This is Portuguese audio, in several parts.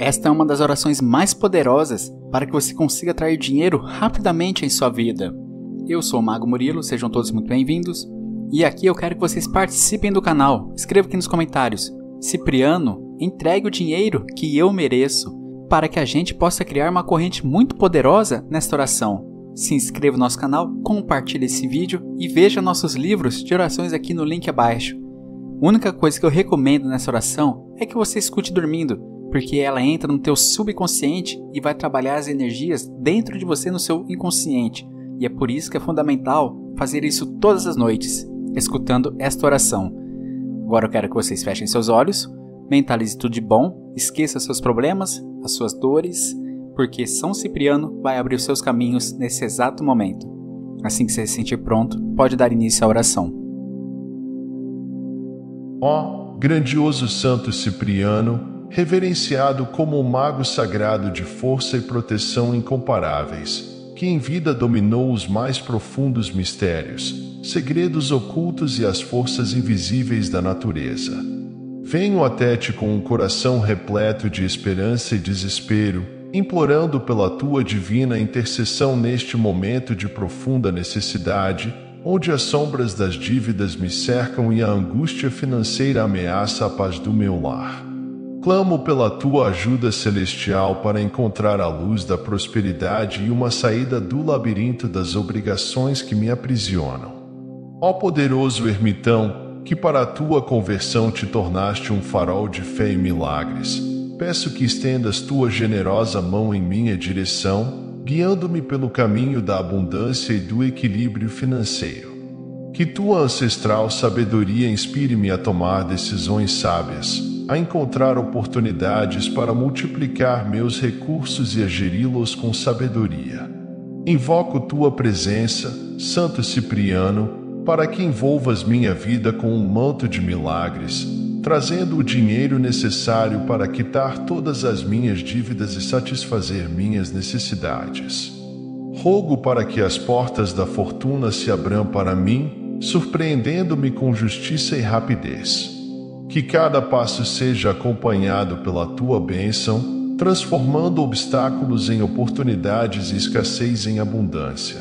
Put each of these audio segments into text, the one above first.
Esta é uma das orações mais poderosas para que você consiga atrair dinheiro rapidamente em sua vida. Eu sou o Mago Murilo, sejam todos muito bem-vindos. E aqui eu quero que vocês participem do canal. Escreva aqui nos comentários. Cipriano, entregue o dinheiro que eu mereço para que a gente possa criar uma corrente muito poderosa nesta oração. Se inscreva no nosso canal, compartilhe esse vídeo e veja nossos livros de orações aqui no link abaixo. A única coisa que eu recomendo nessa oração é que você escute dormindo, porque ela entra no teu subconsciente e vai trabalhar as energias dentro de você no seu inconsciente. E é por isso que é fundamental fazer isso todas as noites, escutando esta oração. Agora eu quero que vocês fechem seus olhos, mentalize tudo de bom, esqueça seus problemas, as suas dores, porque São Cipriano vai abrir os seus caminhos nesse exato momento. Assim que você se sentir pronto, pode dar início à oração. Ó oh, grandioso Santo Cipriano, reverenciado como um mago sagrado de força e proteção incomparáveis, que em vida dominou os mais profundos mistérios, segredos ocultos e as forças invisíveis da natureza. Venho até ti com um coração repleto de esperança e desespero, implorando pela tua divina intercessão neste momento de profunda necessidade, onde as sombras das dívidas me cercam e a angústia financeira ameaça a paz do meu lar. Clamo pela tua ajuda celestial para encontrar a luz da prosperidade e uma saída do labirinto das obrigações que me aprisionam. Ó poderoso ermitão, que para a tua conversão te tornaste um farol de fé e milagres. Peço que estendas tua generosa mão em minha direção, guiando-me pelo caminho da abundância e do equilíbrio financeiro. Que tua ancestral sabedoria inspire-me a tomar decisões sábias, a encontrar oportunidades para multiplicar meus recursos e a geri-los com sabedoria. Invoco tua presença, Santo Cipriano, para que envolvas minha vida com um manto de milagres, trazendo o dinheiro necessário para quitar todas as minhas dívidas e satisfazer minhas necessidades. Rogo para que as portas da fortuna se abram para mim, surpreendendo-me com justiça e rapidez. Que cada passo seja acompanhado pela tua bênção, transformando obstáculos em oportunidades e escassez em abundância.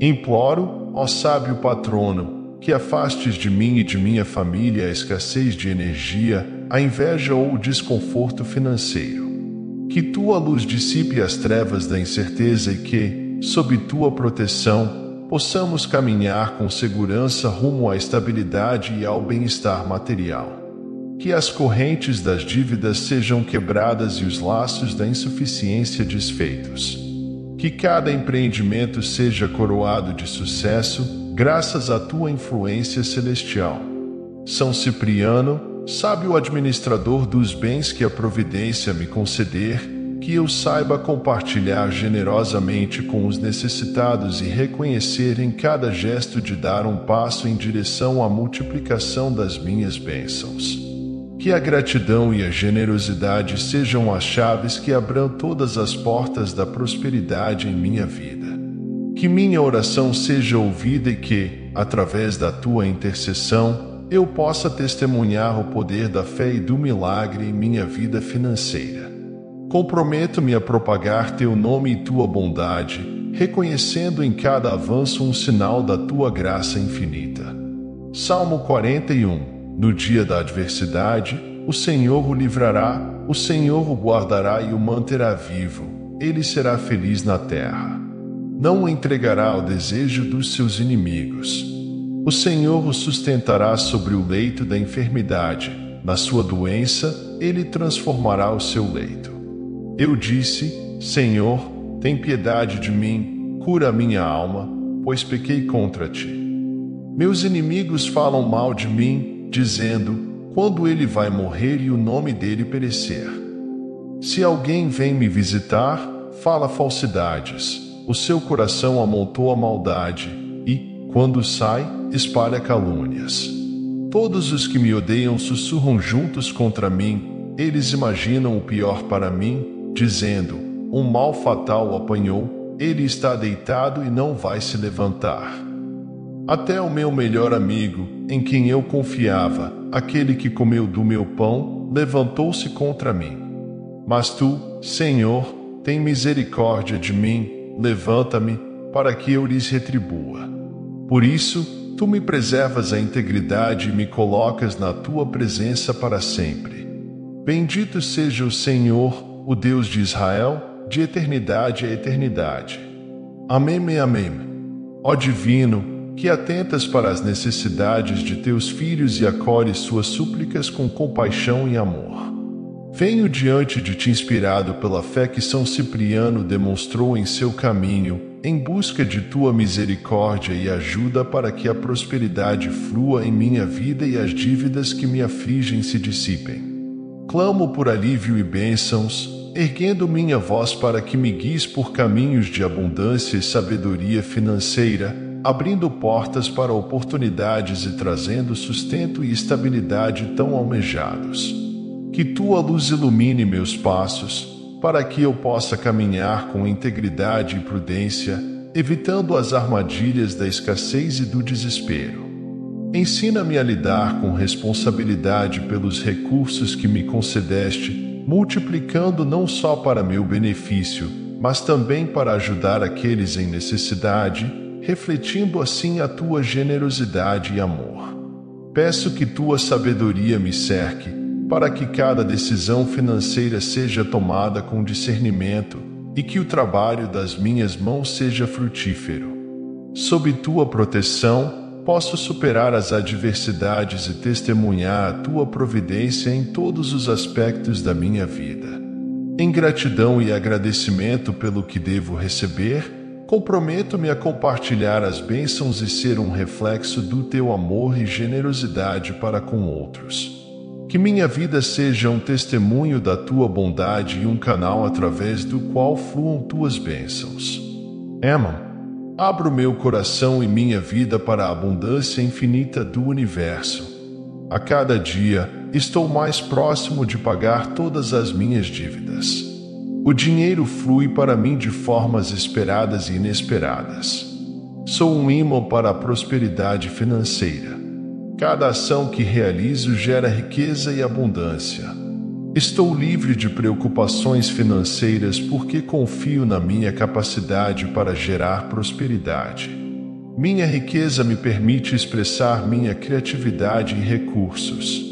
Imploro ó sábio patrono, que afastes de mim e de minha família a escassez de energia, a inveja ou o desconforto financeiro. Que tua luz dissipe as trevas da incerteza e que, sob tua proteção, possamos caminhar com segurança rumo à estabilidade e ao bem-estar material. Que as correntes das dívidas sejam quebradas e os laços da insuficiência desfeitos que cada empreendimento seja coroado de sucesso, graças à tua influência celestial. São Cipriano, sábio administrador dos bens que a providência me conceder, que eu saiba compartilhar generosamente com os necessitados e reconhecer em cada gesto de dar um passo em direção à multiplicação das minhas bênçãos. Que a gratidão e a generosidade sejam as chaves que abram todas as portas da prosperidade em minha vida. Que minha oração seja ouvida e que, através da tua intercessão, eu possa testemunhar o poder da fé e do milagre em minha vida financeira. Comprometo-me a propagar teu nome e tua bondade, reconhecendo em cada avanço um sinal da tua graça infinita. Salmo 41 no dia da adversidade, o Senhor o livrará, o Senhor o guardará e o manterá vivo. Ele será feliz na terra. Não o entregará ao desejo dos seus inimigos. O Senhor o sustentará sobre o leito da enfermidade. Na sua doença, ele transformará o seu leito. Eu disse: Senhor, tem piedade de mim, cura a minha alma, pois pequei contra ti. Meus inimigos falam mal de mim, dizendo: Quando ele vai morrer e o nome dele perecer. Se alguém vem me visitar, fala falsidades. O seu coração amontou a maldade e, quando sai, espalha calúnias. Todos os que me odeiam sussurram juntos contra mim, eles imaginam o pior para mim, dizendo: Um mal fatal o apanhou, ele está deitado e não vai se levantar. Até o meu melhor amigo, em quem eu confiava, aquele que comeu do meu pão, levantou-se contra mim. Mas tu, Senhor, tem misericórdia de mim, levanta-me, para que eu lhes retribua. Por isso, tu me preservas a integridade e me colocas na tua presença para sempre. Bendito seja o Senhor, o Deus de Israel, de eternidade a eternidade. Amém, amém. Ó Divino, que atentas para as necessidades de teus filhos e acolhes suas súplicas com compaixão e amor. Venho diante de ti inspirado pela fé que São Cipriano demonstrou em seu caminho, em busca de tua misericórdia e ajuda para que a prosperidade flua em minha vida e as dívidas que me afligem se dissipem. Clamo por alívio e bênçãos, erguendo minha voz para que me guies por caminhos de abundância e sabedoria financeira, abrindo portas para oportunidades e trazendo sustento e estabilidade tão almejados. Que tua luz ilumine meus passos, para que eu possa caminhar com integridade e prudência, evitando as armadilhas da escassez e do desespero. Ensina-me a lidar com responsabilidade pelos recursos que me concedeste, multiplicando não só para meu benefício, mas também para ajudar aqueles em necessidade, refletindo assim a tua generosidade e amor. Peço que tua sabedoria me cerque para que cada decisão financeira seja tomada com discernimento e que o trabalho das minhas mãos seja frutífero. Sob tua proteção, posso superar as adversidades e testemunhar a tua providência em todos os aspectos da minha vida. Em gratidão e agradecimento pelo que devo receber, comprometo-me a compartilhar as bênçãos e ser um reflexo do teu amor e generosidade para com outros. Que minha vida seja um testemunho da tua bondade e um canal através do qual fluam tuas bênçãos. Emma, abro meu coração e minha vida para a abundância infinita do universo. A cada dia, estou mais próximo de pagar todas as minhas dívidas. O dinheiro flui para mim de formas esperadas e inesperadas. Sou um imã para a prosperidade financeira. Cada ação que realizo gera riqueza e abundância. Estou livre de preocupações financeiras porque confio na minha capacidade para gerar prosperidade. Minha riqueza me permite expressar minha criatividade e recursos.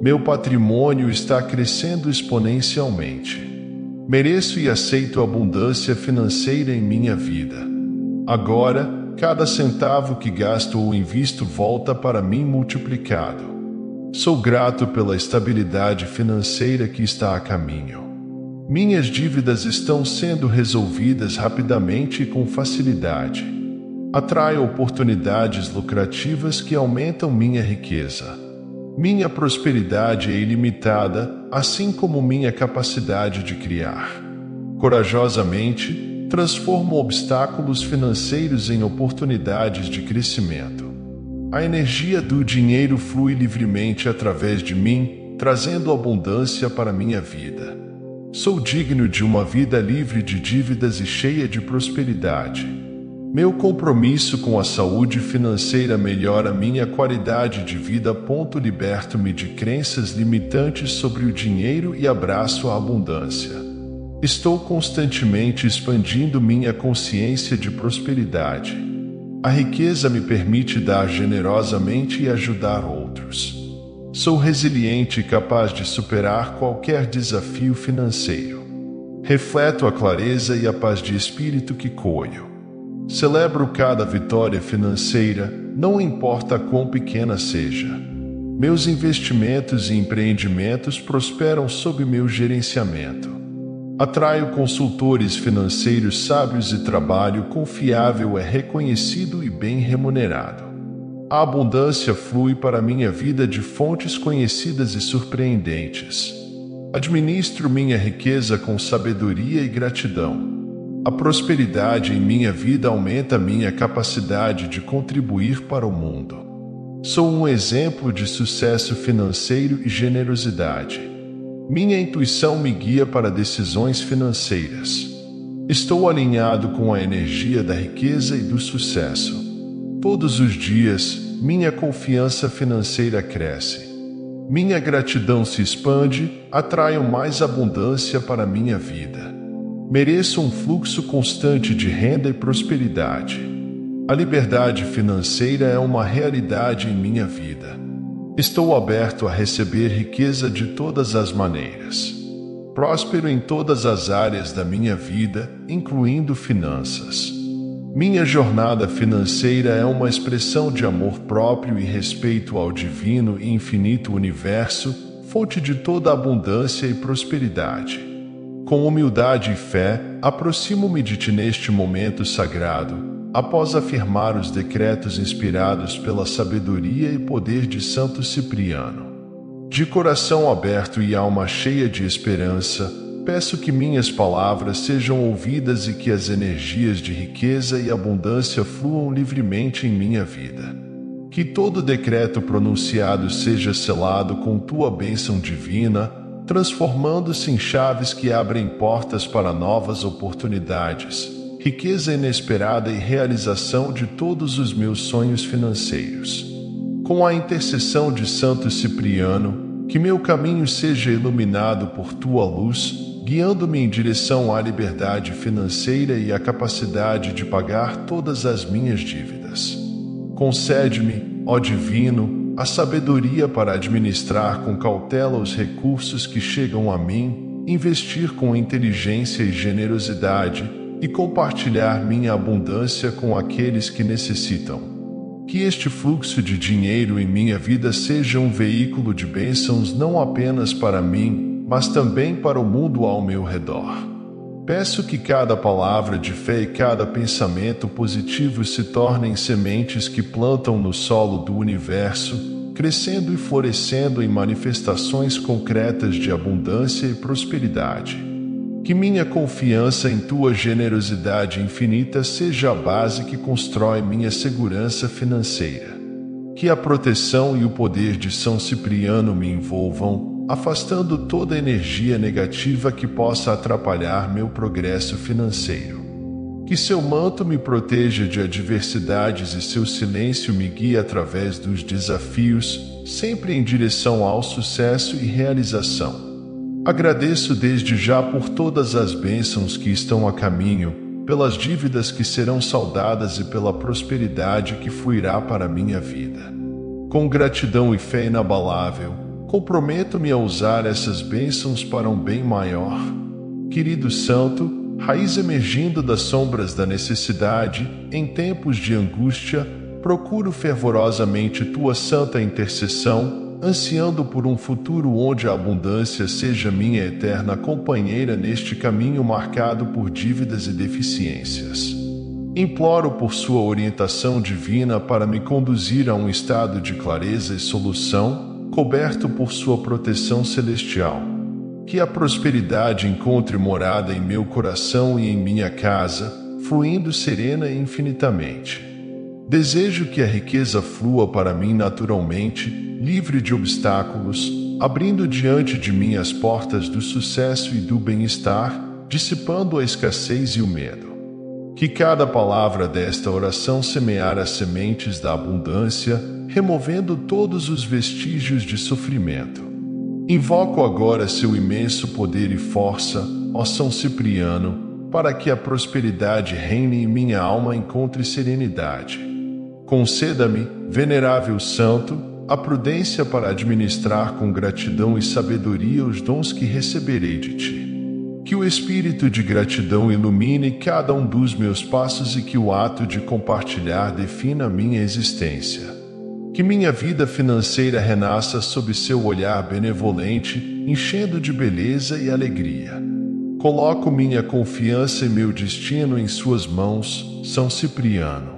Meu patrimônio está crescendo exponencialmente. Mereço e aceito abundância financeira em minha vida. Agora, Cada centavo que gasto ou invisto volta para mim multiplicado. Sou grato pela estabilidade financeira que está a caminho. Minhas dívidas estão sendo resolvidas rapidamente e com facilidade. Atraio oportunidades lucrativas que aumentam minha riqueza. Minha prosperidade é ilimitada, assim como minha capacidade de criar. Corajosamente, transforma obstáculos financeiros em oportunidades de crescimento. A energia do dinheiro flui livremente através de mim, trazendo abundância para minha vida. Sou digno de uma vida livre de dívidas e cheia de prosperidade. Meu compromisso com a saúde financeira melhora minha qualidade de vida. Liberto-me de crenças limitantes sobre o dinheiro e abraço a abundância. Estou constantemente expandindo minha consciência de prosperidade. A riqueza me permite dar generosamente e ajudar outros. Sou resiliente e capaz de superar qualquer desafio financeiro. Refleto a clareza e a paz de espírito que colho. Celebro cada vitória financeira, não importa quão pequena seja. Meus investimentos e empreendimentos prosperam sob meu gerenciamento. Atraio consultores financeiros sábios e trabalho confiável é reconhecido e bem remunerado. A abundância flui para minha vida de fontes conhecidas e surpreendentes. Administro minha riqueza com sabedoria e gratidão. A prosperidade em minha vida aumenta minha capacidade de contribuir para o mundo. Sou um exemplo de sucesso financeiro e generosidade. Minha intuição me guia para decisões financeiras. Estou alinhado com a energia da riqueza e do sucesso. Todos os dias, minha confiança financeira cresce. Minha gratidão se expande, atraio mais abundância para minha vida. Mereço um fluxo constante de renda e prosperidade. A liberdade financeira é uma realidade em minha vida. Estou aberto a receber riqueza de todas as maneiras. Próspero em todas as áreas da minha vida, incluindo finanças. Minha jornada financeira é uma expressão de amor próprio e respeito ao divino e infinito universo, fonte de toda abundância e prosperidade. Com humildade e fé, aproximo-me de ti neste momento sagrado, após afirmar os decretos inspirados pela sabedoria e poder de Santo Cipriano. De coração aberto e alma cheia de esperança, peço que minhas palavras sejam ouvidas e que as energias de riqueza e abundância fluam livremente em minha vida. Que todo decreto pronunciado seja selado com tua bênção divina, transformando-se em chaves que abrem portas para novas oportunidades, riqueza inesperada e realização de todos os meus sonhos financeiros. Com a intercessão de Santo Cipriano, que meu caminho seja iluminado por tua luz guiando-me em direção à liberdade financeira e à capacidade de pagar todas as minhas dívidas. Concede-me, ó Divino, a sabedoria para administrar com cautela os recursos que chegam a mim, investir com inteligência e generosidade e compartilhar minha abundância com aqueles que necessitam. Que este fluxo de dinheiro em minha vida seja um veículo de bênçãos não apenas para mim, mas também para o mundo ao meu redor. Peço que cada palavra de fé e cada pensamento positivo se tornem sementes que plantam no solo do universo, crescendo e florescendo em manifestações concretas de abundância e prosperidade. Que minha confiança em tua generosidade infinita seja a base que constrói minha segurança financeira. Que a proteção e o poder de São Cipriano me envolvam, afastando toda energia negativa que possa atrapalhar meu progresso financeiro. Que seu manto me proteja de adversidades e seu silêncio me guie através dos desafios, sempre em direção ao sucesso e realização. Agradeço desde já por todas as bênçãos que estão a caminho, pelas dívidas que serão saudadas e pela prosperidade que fluirá para minha vida. Com gratidão e fé inabalável, comprometo-me a usar essas bênçãos para um bem maior. Querido Santo, raiz emergindo das sombras da necessidade, em tempos de angústia, procuro fervorosamente tua santa intercessão, ansiando por um futuro onde a abundância seja minha eterna companheira neste caminho marcado por dívidas e deficiências. Imploro por sua orientação divina para me conduzir a um estado de clareza e solução coberto por sua proteção celestial. Que a prosperidade encontre morada em meu coração e em minha casa, fluindo serena e infinitamente. Desejo que a riqueza flua para mim naturalmente, livre de obstáculos, abrindo diante de mim as portas do sucesso e do bem-estar, dissipando a escassez e o medo. Que cada palavra desta oração semear as sementes da abundância, removendo todos os vestígios de sofrimento. Invoco agora seu imenso poder e força, ó São Cipriano, para que a prosperidade reine e minha alma encontre serenidade. Conceda-me, venerável santo, a prudência para administrar com gratidão e sabedoria os dons que receberei de ti. Que o espírito de gratidão ilumine cada um dos meus passos e que o ato de compartilhar defina minha existência. Que minha vida financeira renasça sob seu olhar benevolente, enchendo de beleza e alegria. Coloco minha confiança e meu destino em Suas mãos, São Cipriano.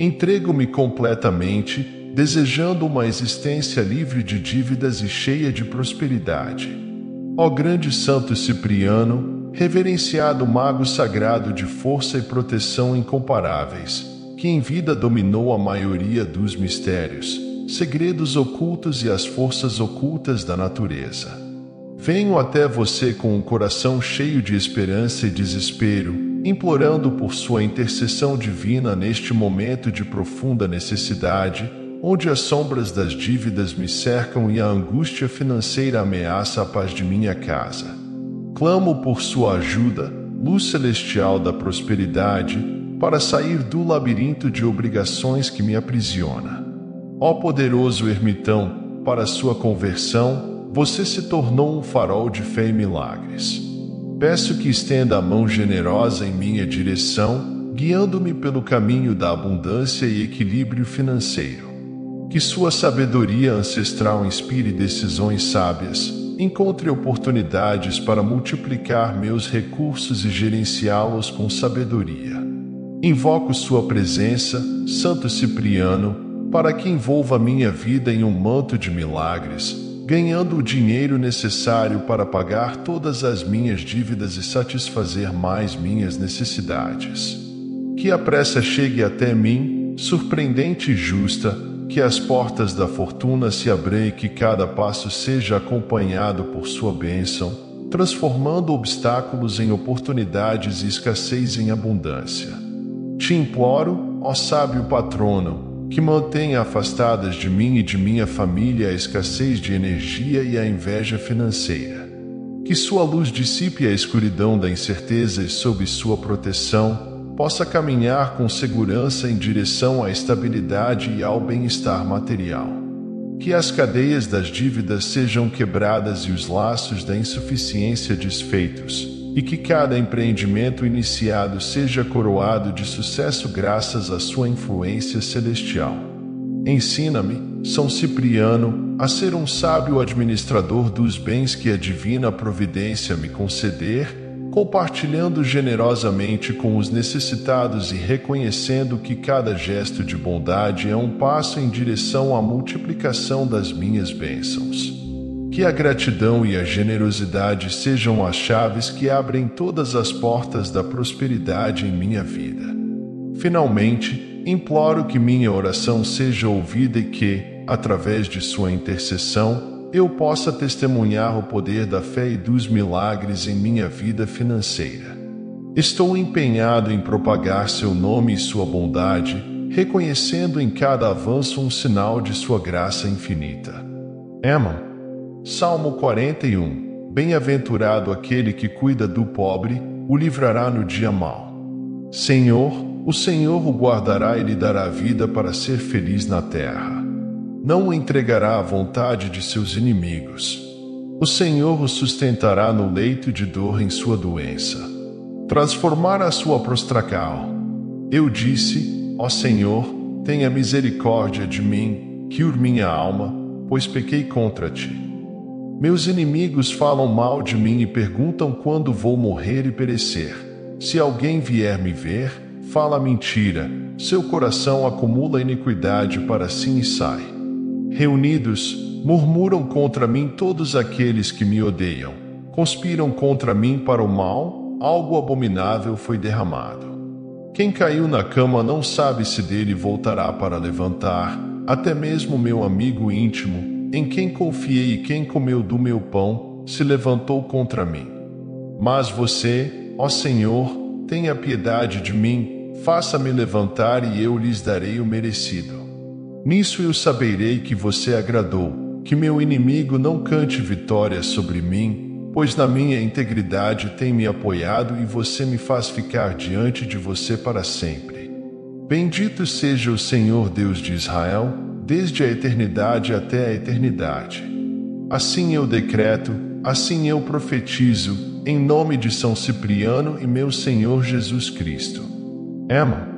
Entrego-me completamente, desejando uma existência livre de dívidas e cheia de prosperidade. Ó grande Santo Cipriano, reverenciado mago sagrado de força e proteção incomparáveis, que em vida dominou a maioria dos mistérios, segredos ocultos e as forças ocultas da natureza. Venho até você com um coração cheio de esperança e desespero, implorando por sua intercessão divina neste momento de profunda necessidade, onde as sombras das dívidas me cercam e a angústia financeira ameaça a paz de minha casa. Clamo por sua ajuda, luz celestial da prosperidade, para sair do labirinto de obrigações que me aprisiona. Ó poderoso ermitão, para sua conversão, você se tornou um farol de fé e milagres. Peço que estenda a mão generosa em minha direção, guiando-me pelo caminho da abundância e equilíbrio financeiro. Que sua sabedoria ancestral inspire decisões sábias, encontre oportunidades para multiplicar meus recursos e gerenciá-los com sabedoria. Invoco sua presença, Santo Cipriano, para que envolva minha vida em um manto de milagres, ganhando o dinheiro necessário para pagar todas as minhas dívidas e satisfazer mais minhas necessidades. Que a pressa chegue até mim, surpreendente e justa, que as portas da fortuna se abrem e que cada passo seja acompanhado por sua bênção, transformando obstáculos em oportunidades e escassez em abundância. Te imploro, ó sábio patrono, que mantenha afastadas de mim e de minha família a escassez de energia e a inveja financeira. Que sua luz dissipe a escuridão da incerteza e, sob sua proteção, possa caminhar com segurança em direção à estabilidade e ao bem-estar material. Que as cadeias das dívidas sejam quebradas e os laços da insuficiência desfeitos, e que cada empreendimento iniciado seja coroado de sucesso graças à sua influência celestial. Ensina-me, São Cipriano, a ser um sábio administrador dos bens que a divina providência me conceder compartilhando generosamente com os necessitados e reconhecendo que cada gesto de bondade é um passo em direção à multiplicação das minhas bênçãos. Que a gratidão e a generosidade sejam as chaves que abrem todas as portas da prosperidade em minha vida. Finalmente, imploro que minha oração seja ouvida e que, através de sua intercessão, eu possa testemunhar o poder da fé e dos milagres em minha vida financeira. Estou empenhado em propagar seu nome e sua bondade, reconhecendo em cada avanço um sinal de sua graça infinita. Emma, Salmo 41 Bem-aventurado aquele que cuida do pobre, o livrará no dia mau. Senhor, o Senhor o guardará e lhe dará vida para ser feliz na terra não o entregará à vontade de seus inimigos. O Senhor o sustentará no leito de dor em sua doença. Transformará sua prostracal. Eu disse, ó Senhor, tenha misericórdia de mim, cure minha alma, pois pequei contra ti. Meus inimigos falam mal de mim e perguntam quando vou morrer e perecer. Se alguém vier me ver, fala mentira, seu coração acumula iniquidade para si e sai. Reunidos, murmuram contra mim todos aqueles que me odeiam. Conspiram contra mim para o mal, algo abominável foi derramado. Quem caiu na cama não sabe se dele voltará para levantar, até mesmo meu amigo íntimo, em quem confiei e quem comeu do meu pão, se levantou contra mim. Mas você, ó Senhor, tenha piedade de mim, faça-me levantar e eu lhes darei o merecido. Nisso eu saberei que você agradou, que meu inimigo não cante vitória sobre mim, pois na minha integridade tem me apoiado e você me faz ficar diante de você para sempre. Bendito seja o Senhor Deus de Israel, desde a eternidade até a eternidade. Assim eu decreto, assim eu profetizo, em nome de São Cipriano e meu Senhor Jesus Cristo. Emma,